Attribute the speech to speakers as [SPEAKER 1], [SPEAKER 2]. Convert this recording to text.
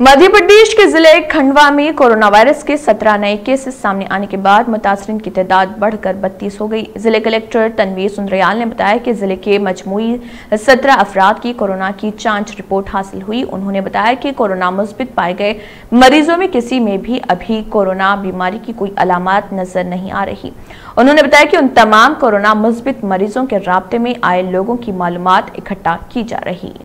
[SPEAKER 1] मध्य प्रदेश के ज़िले खंडवा में कोरोना वायरस के 17 नए केसेस सामने आने के बाद मुतासरी की तादाद बढ़कर 32 हो गई। ज़िले कलेक्टर तनवीर सुंदरयाल ने बताया कि ज़िले के मजमुई 17 अफराद की कोरोना की जाँच रिपोर्ट हासिल हुई। उन्होंने बताया कि कोरोना मुस्बित पाए गए मरीजों में किसी में भी अभी कोरोना बीमारी की कोई अलामत नज़र नहीं आ रही। उन्होंने बताया कि उन तमाम कोरोना मुस्बित मरीजों के रबते में आए लोगों की मालूम इकट्ठा की जा रही।